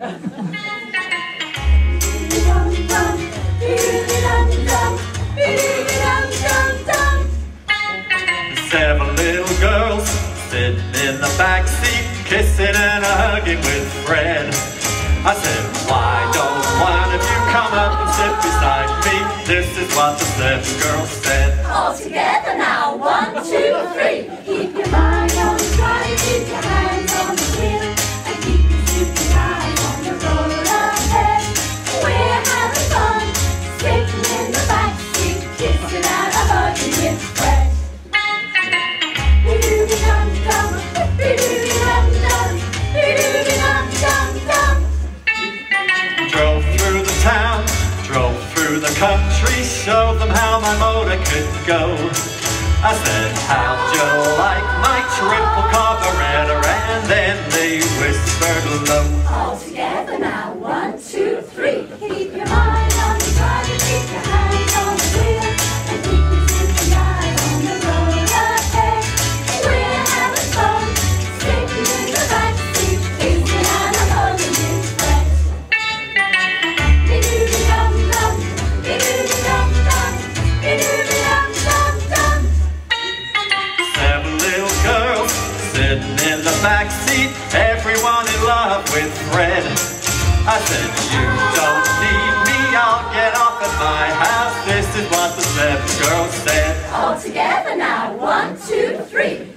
Seven little girls sitting in the back seat, kissing and hugging with Fred. I said, why don't one of you come up and sit beside me? This is what the seven girls said. All together now, one, two, through the country, showed them how my motor could go. I said, how'd you like my triple carburetor? Sitting in the back seat, everyone in love with Fred. I said, you don't need me, I'll get off at my house. This is what the seven girls said. All together now, one, two, three.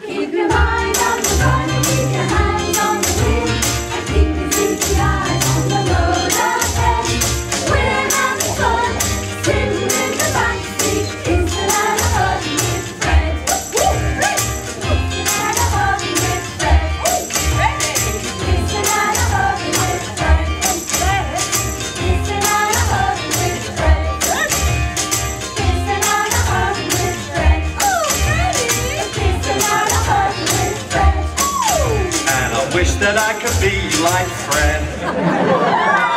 that I could be like friend.